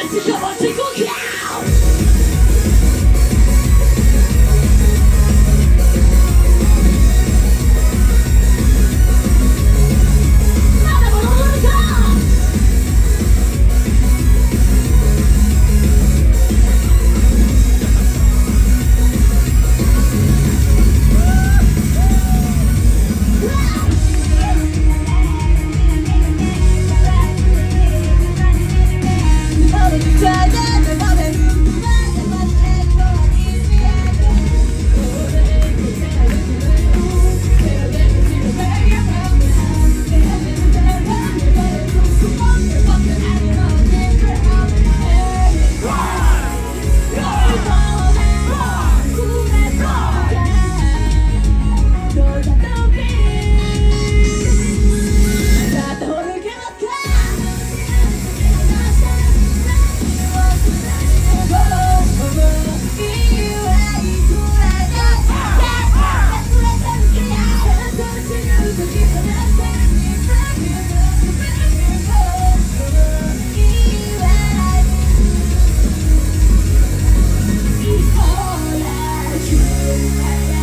All of the time, Música